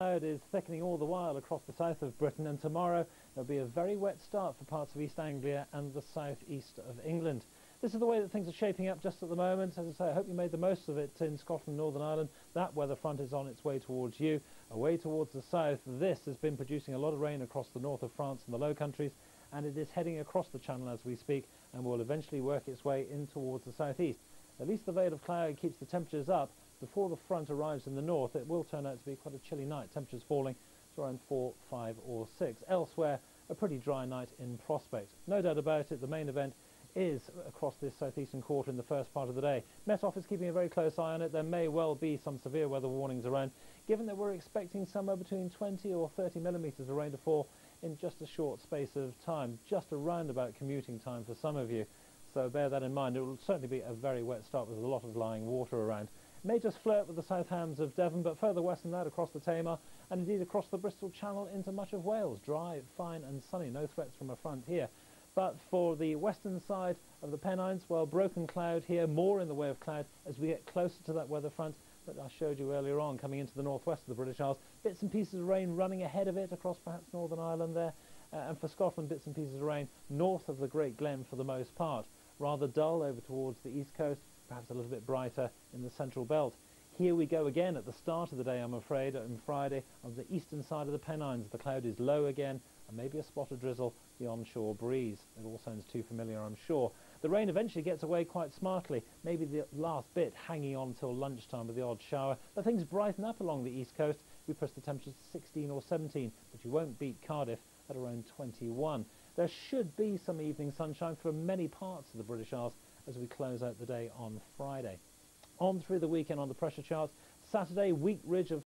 cloud is thickening all the while across the south of Britain and tomorrow there'll be a very wet start for parts of East Anglia and the southeast of England. This is the way that things are shaping up just at the moment. As I say, I hope you made the most of it in Scotland, and Northern Ireland. That weather front is on its way towards you. Away towards the south, this has been producing a lot of rain across the north of France and the Low Countries, and it is heading across the channel as we speak and will eventually work its way in towards the southeast. At least the veil of cloud keeps the temperatures up before the front arrives in the north, it will turn out to be quite a chilly night. Temperatures falling to around 4, 5 or 6. Elsewhere, a pretty dry night in prospect. No doubt about it, the main event is across this southeastern quarter in the first part of the day. Met Office keeping a very close eye on it. There may well be some severe weather warnings around, given that we're expecting somewhere between 20 or 30 millimetres of rain to fall in just a short space of time, just around about commuting time for some of you. So bear that in mind. It will certainly be a very wet start with a lot of lying water around may just flirt with the South Hams of Devon, but further west than that across the Tamar and indeed across the Bristol Channel into much of Wales. Dry, fine and sunny, no threats from a front here. But for the western side of the Pennines, well, broken cloud here, more in the way of cloud as we get closer to that weather front that I showed you earlier on coming into the northwest of the British Isles. Bits and pieces of rain running ahead of it across perhaps Northern Ireland there. Uh, and for Scotland, bits and pieces of rain north of the Great Glen for the most part. Rather dull over towards the east coast perhaps a little bit brighter in the central belt. Here we go again at the start of the day, I'm afraid, on Friday, on the eastern side of the Pennines. The cloud is low again, and maybe a spot of drizzle, the onshore breeze. It all sounds too familiar, I'm sure. The rain eventually gets away quite smartly, maybe the last bit hanging on till lunchtime with the odd shower, but things brighten up along the east coast. We push the temperatures to 16 or 17, but you won't beat Cardiff at around 21. There should be some evening sunshine for many parts of the British Isles, as we close out the day on Friday. On through the weekend on the pressure charts, Saturday, weak ridge of